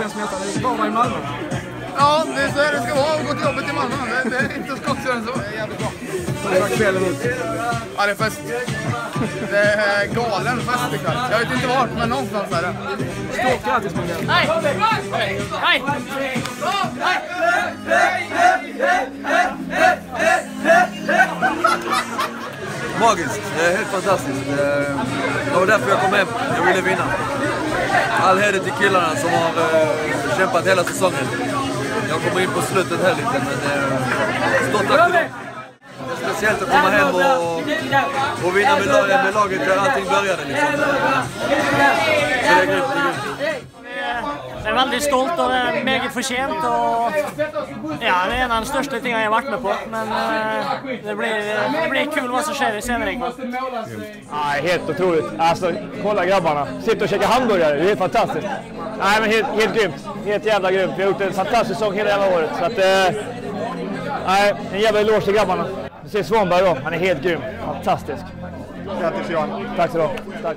känns som att i Malmö. Ja, det är så här det ska vara att gå till jobbet i Malmö. Det, det är inte konstigt än så. Det är jävligt bra. Hur ser kvällen ut? Ja, det är fest. Det är galen fest ikväll. Jag vet inte vart, men någonstans är det. Stort grattis Miguel! Nej! Nej! Magiskt. Det är helt fantastiskt. Det var därför jag kom hem. Jag ville vinna. All heder till killarna som har eh, kämpat hela säsongen. Jag kommer in på slutet här lite, men eh, stort tack till dem. Det är speciellt att komma hem och, och vinna med, med laget där allting började. Liksom. Så det är grymt. Det är grymt. Jag är väldigt stolt och det är mycket förtjänt. Och ja, det er en av de største tingene jeg har vært med på. Men eh, det blir, det blir kul hva som skjer senere i kveld. Nej, helt otroligt. Alltså, kolla grabbarna. Sitter och käkar hamburgare. Det är helt fantastiskt. Nej, men helt, helt grymt. Helt jävla grymt. Vi har gjort en fantastisk säsong hela jävla året. Så att, eh, nej, en jävla eloge till grabbarna. Du ser Svanberg då. Han är helt grym. Fantastisk. Grattis Johan. Tack så du. Tack.